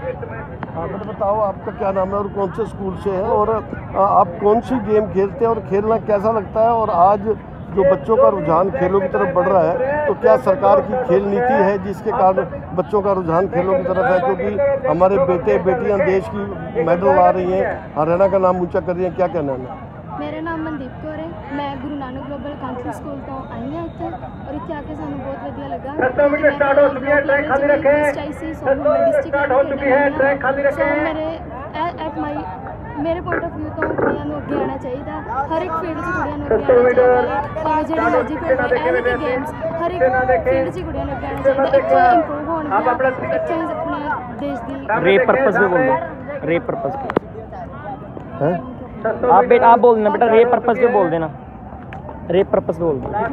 हाँ बताओ, आपका क्या नाम है और कौन से स्कूल से है? और आप कौन सी गेम खेलते हैं और खेलना कैसा लगता है? और आज जो बच्चों का रुझान खेलों की तरफ़ बढ़ रहा है तो क्या सरकार की खेल नीति है जिसके कारण बच्चों का रुझान खेलों की तरफ़ है? क्योंकि हमारे बेटे बेटियाँ देश की मेडल ला रही हैं, हरियाणा का नाम ऊँचा कर रही हैं, क्या कहना है? ਮੇਰਾ ਨਾਮ ਮਨਦੀਪ ਕੌਰ ਹੈ। ਮੈਂ Guru Nanak global council school ਤੋਂ ਆਈ ਹਾਂ ਇੱਥੇ ਔਰ ਇੱਥੇ ਆ ਕੇ ਸਾਨੂੰ ਬਹੁਤ ਵਧੀਆ ਲੱਗਾ। ਮੇਰੇ ਐਟ ਮਾਈ ਤੋਂ ਕੁੜੀਆਂ ਨੂੰ ਅੱਗੇ ਆਉਣਾ ਚਾਹੀਦਾ। ਹਰ ਇੱਕ ਫੀਲਡ 'ਚ ਕੁੜੀਆਂ ਨੂੰ ਅੱਗੇ ਆਉਣਾ ਚਾਹੀਦਾ। ਭਾਵੇਂ ਜਿਹੜੀ ਮਰਜ਼ੀ ਫੀਲਡ ਹੈ ਐਵੇਂ ਗੇਮਸ ਹਰ ਇੱਕ ਫੀਲਡ 'ਚ ਕੁੜੀਆਂ ਨੂੰ ਅੱਗੇ ਆਉਣਾ ਚਾਹੀਦਾ। ਇੱਥੇ ਇੰਪਰੂਵ ਹੋਣ ਆਪ ਆਪਣਾ ਇੱਥੇ ਆਪਣੇ ਦੇਸ਼ ਦੀ ਰੇ ਪਰਪਸ ਬੋਲੋ ਰੇ ਹੈ। आप बेटा आप बोल देना बेटा रेप पर्पस पे बोल देना रेप पर्पस पे बोल दो